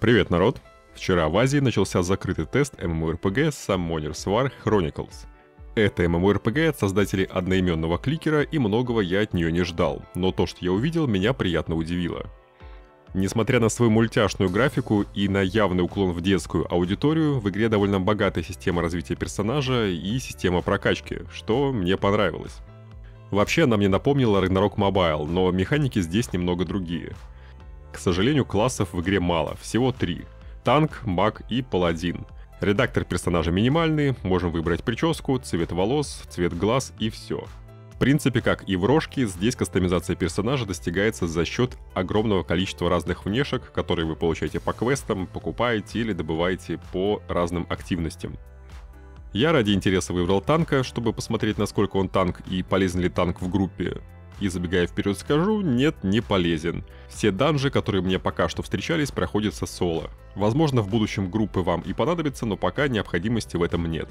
Привет, народ! Вчера в Азии начался закрытый тест MMORPG Summoners War Chronicles. Это MMORPG от создателей одноименного кликера, и многого я от нее не ждал, но то, что я увидел, меня приятно удивило. Несмотря на свою мультяшную графику и на явный уклон в детскую аудиторию, в игре довольно богатая система развития персонажа и система прокачки, что мне понравилось. Вообще она мне напомнила Ragnarok Mobile, но механики здесь немного другие – к сожалению, классов в игре мало, всего три. Танк, маг и паладин. Редактор персонажа минимальный, можем выбрать прическу, цвет волос, цвет глаз и все. В принципе, как и в Рожке, здесь кастомизация персонажа достигается за счет огромного количества разных внешек, которые вы получаете по квестам, покупаете или добываете по разным активностям. Я ради интереса выбрал танка, чтобы посмотреть, насколько он танк и полезен ли танк в группе. И забегая вперед скажу, нет, не полезен. Все данжи, которые мне пока что встречались, проходятся соло. Возможно, в будущем группы вам и понадобятся, но пока необходимости в этом нет.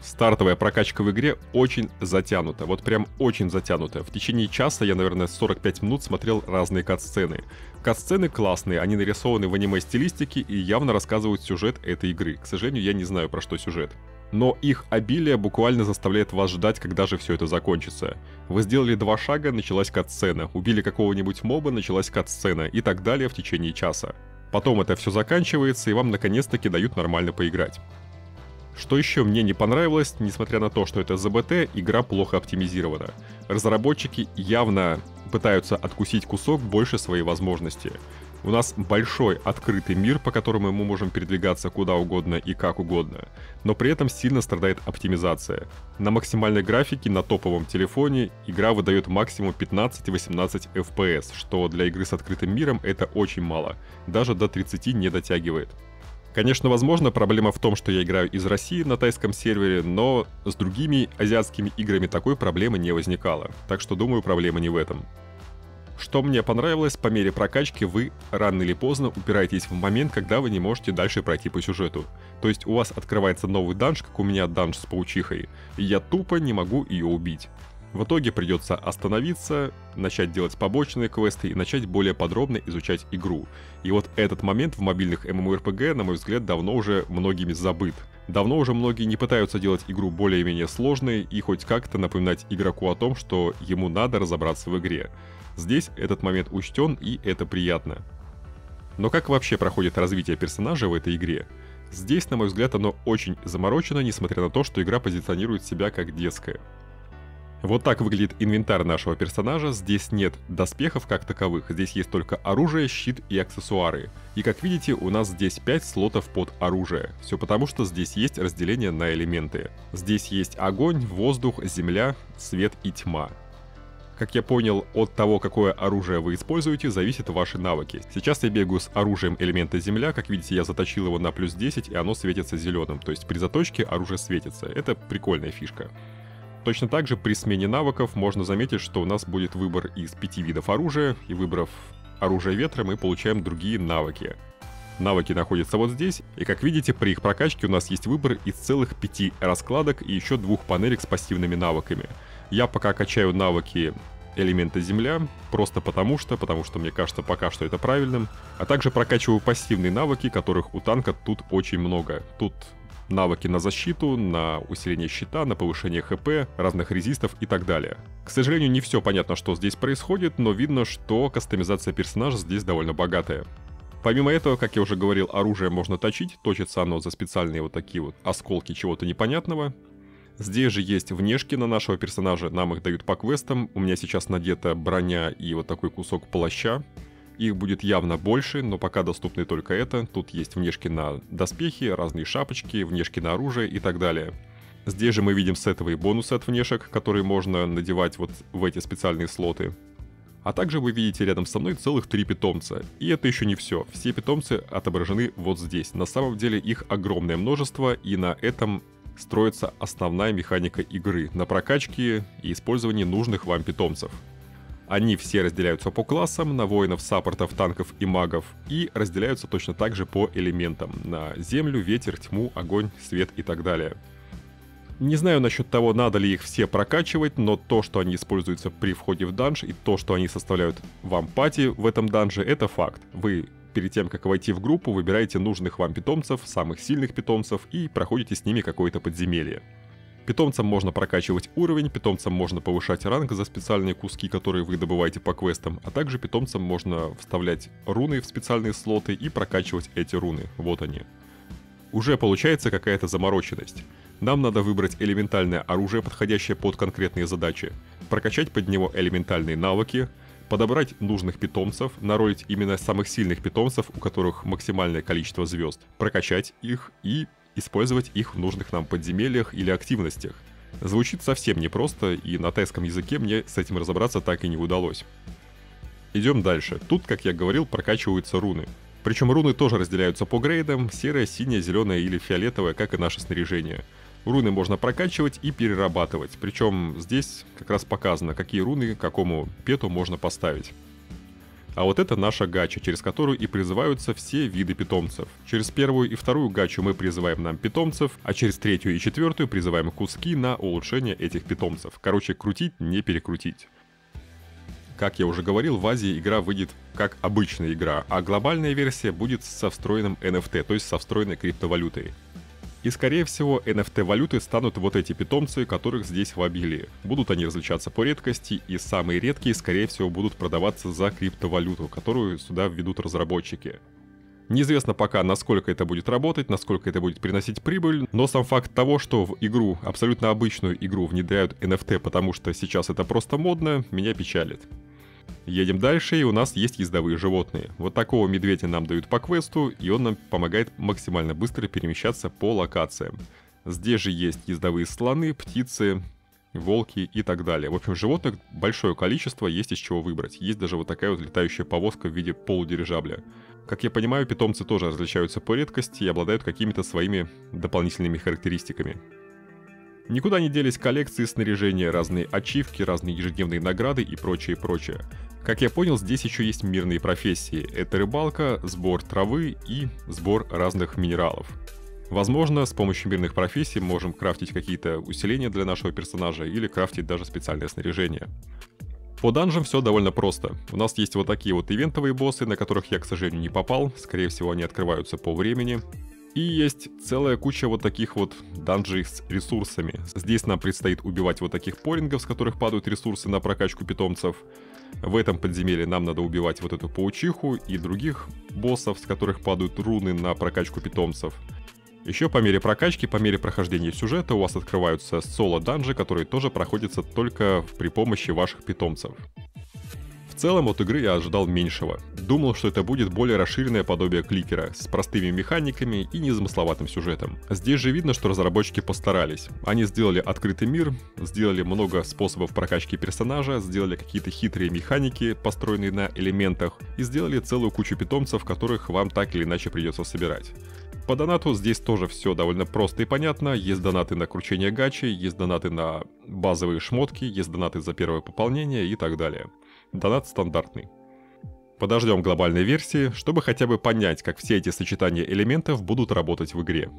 Стартовая прокачка в игре очень затянута, вот прям очень затянута. В течение часа я, наверное, 45 минут смотрел разные кат-сцены. Кат-сцены классные, они нарисованы в аниме-стилистике и явно рассказывают сюжет этой игры. К сожалению, я не знаю, про что сюжет но их обилие буквально заставляет вас ждать, когда же все это закончится. Вы сделали два шага, началась кат-сцена, убили какого-нибудь моба, началась кат-сцена и так далее в течение часа. Потом это все заканчивается, и вам наконец-таки дают нормально поиграть. Что еще мне не понравилось, несмотря на то, что это ЗБТ, игра плохо оптимизирована. Разработчики явно пытаются откусить кусок больше своей возможности. У нас большой открытый мир, по которому мы можем передвигаться куда угодно и как угодно, но при этом сильно страдает оптимизация. На максимальной графике на топовом телефоне игра выдает максимум 15-18 FPS, что для игры с открытым миром это очень мало, даже до 30 не дотягивает. Конечно, возможно, проблема в том, что я играю из России на тайском сервере, но с другими азиатскими играми такой проблемы не возникало, так что думаю, проблема не в этом. Что мне понравилось, по мере прокачки вы рано или поздно упираетесь в момент, когда вы не можете дальше пройти по сюжету. То есть у вас открывается новый данж, как у меня данж с паучихой, и я тупо не могу ее убить. В итоге придется остановиться, начать делать побочные квесты и начать более подробно изучать игру. И вот этот момент в мобильных MMORPG, на мой взгляд, давно уже многими забыт. Давно уже многие не пытаются делать игру более-менее сложной и хоть как-то напоминать игроку о том, что ему надо разобраться в игре. Здесь этот момент учтен и это приятно. Но как вообще проходит развитие персонажа в этой игре? Здесь, на мой взгляд, оно очень заморочено, несмотря на то, что игра позиционирует себя как детская. Вот так выглядит инвентарь нашего персонажа. Здесь нет доспехов как таковых. Здесь есть только оружие, щит и аксессуары. И как видите, у нас здесь 5 слотов под оружие. Все потому, что здесь есть разделение на элементы. Здесь есть огонь, воздух, земля, свет и тьма. Как я понял, от того, какое оружие вы используете, зависят ваши навыки. Сейчас я бегаю с оружием элемента земля, как видите, я заточил его на плюс 10, и оно светится зеленым. То есть при заточке оружие светится. Это прикольная фишка. Точно так же при смене навыков можно заметить, что у нас будет выбор из пяти видов оружия, и выбрав оружие ветра, мы получаем другие навыки. Навыки находятся вот здесь, и как видите, при их прокачке у нас есть выбор из целых пяти раскладок и еще двух панелек с пассивными навыками. Я пока качаю навыки элемента земля, просто потому что, потому что мне кажется пока что это правильным, а также прокачиваю пассивные навыки, которых у танка тут очень много. Тут навыки на защиту, на усиление щита, на повышение хп, разных резистов и так далее. К сожалению, не все понятно, что здесь происходит, но видно, что кастомизация персонажа здесь довольно богатая. Помимо этого, как я уже говорил, оружие можно точить, точится оно за специальные вот такие вот осколки чего-то непонятного. Здесь же есть внешки на нашего персонажа, нам их дают по квестам. У меня сейчас надета броня и вот такой кусок плаща. Их будет явно больше, но пока доступны только это. Тут есть внешки на доспехи, разные шапочки, внешки на оружие и так далее. Здесь же мы видим сетовые бонусы от внешек, которые можно надевать вот в эти специальные слоты. А также вы видите рядом со мной целых три питомца. И это еще не все. Все питомцы отображены вот здесь. На самом деле их огромное множество, и на этом строится основная механика игры на прокачке и использовании нужных вам питомцев. Они все разделяются по классам, на воинов, саппортов, танков и магов, и разделяются точно так же по элементам, на землю, ветер, тьму, огонь, свет и так далее. Не знаю насчет того, надо ли их все прокачивать, но то, что они используются при входе в данж, и то, что они составляют вам пати в этом данже, это факт. Вы перед тем, как войти в группу, выбираете нужных вам питомцев, самых сильных питомцев и проходите с ними какое-то подземелье. Питомцам можно прокачивать уровень, питомцам можно повышать ранг за специальные куски, которые вы добываете по квестам, а также питомцам можно вставлять руны в специальные слоты и прокачивать эти руны. Вот они. Уже получается какая-то замороченность. Нам надо выбрать элементальное оружие, подходящее под конкретные задачи, прокачать под него элементальные навыки, подобрать нужных питомцев, наролить именно самых сильных питомцев, у которых максимальное количество звезд, прокачать их и использовать их в нужных нам подземельях или активностях. Звучит совсем непросто, и на тайском языке мне с этим разобраться так и не удалось. Идем дальше. Тут, как я говорил, прокачиваются руны. Причем руны тоже разделяются по грейдам, серая, синяя, зеленая или фиолетовая, как и наше снаряжение. Руны можно прокачивать и перерабатывать, причем здесь как раз показано, какие руны какому пету можно поставить. А вот это наша гача, через которую и призываются все виды питомцев. Через первую и вторую гачу мы призываем нам питомцев, а через третью и четвертую призываем куски на улучшение этих питомцев. Короче, крутить, не перекрутить. Как я уже говорил, в Азии игра выйдет как обычная игра, а глобальная версия будет со встроенным NFT, то есть со встроенной криптовалютой. И скорее всего NFT-валюты станут вот эти питомцы, которых здесь в обилии. Будут они различаться по редкости, и самые редкие, скорее всего, будут продаваться за криптовалюту, которую сюда введут разработчики. Неизвестно пока, насколько это будет работать, насколько это будет приносить прибыль, но сам факт того, что в игру, абсолютно обычную игру, внедряют NFT, потому что сейчас это просто модно, меня печалит. Едем дальше, и у нас есть ездовые животные. Вот такого медведя нам дают по квесту, и он нам помогает максимально быстро перемещаться по локациям. Здесь же есть ездовые слоны, птицы, волки и так далее. В общем, животных большое количество, есть из чего выбрать. Есть даже вот такая вот летающая повозка в виде полудирижабля. Как я понимаю, питомцы тоже различаются по редкости и обладают какими-то своими дополнительными характеристиками. Никуда не делись коллекции снаряжения, разные ачивки, разные ежедневные награды и прочее, прочее. Как я понял, здесь еще есть мирные профессии. Это рыбалка, сбор травы и сбор разных минералов. Возможно, с помощью мирных профессий можем крафтить какие-то усиления для нашего персонажа или крафтить даже специальное снаряжение. По данжам все довольно просто. У нас есть вот такие вот ивентовые боссы, на которых я, к сожалению, не попал. Скорее всего, они открываются по времени. И есть целая куча вот таких вот данжей с ресурсами. Здесь нам предстоит убивать вот таких порингов, с которых падают ресурсы на прокачку питомцев. В этом подземелье нам надо убивать вот эту паучиху и других боссов, с которых падают руны на прокачку питомцев. Еще по мере прокачки, по мере прохождения сюжета у вас открываются соло-данжи, которые тоже проходятся только при помощи ваших питомцев. В целом от игры я ожидал меньшего. Думал, что это будет более расширенное подобие кликера, с простыми механиками и незамысловатым сюжетом. Здесь же видно, что разработчики постарались. Они сделали открытый мир, сделали много способов прокачки персонажа, сделали какие-то хитрые механики, построенные на элементах, и сделали целую кучу питомцев, которых вам так или иначе придется собирать. По донату здесь тоже все довольно просто и понятно. Есть донаты на кручение гачи, есть донаты на базовые шмотки, есть донаты за первое пополнение и так далее. Донат стандартный. Подождем глобальной версии, чтобы хотя бы понять, как все эти сочетания элементов будут работать в игре.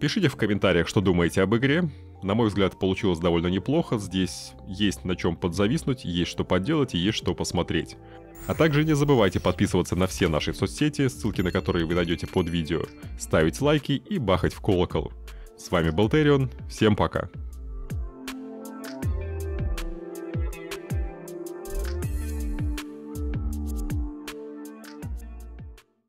Пишите в комментариях, что думаете об игре. На мой взгляд, получилось довольно неплохо. Здесь есть на чем подзависнуть, есть что поделать и есть что посмотреть. А также не забывайте подписываться на все наши соцсети, ссылки на которые вы найдете под видео, ставить лайки и бахать в колокол. С вами был Террион, всем пока.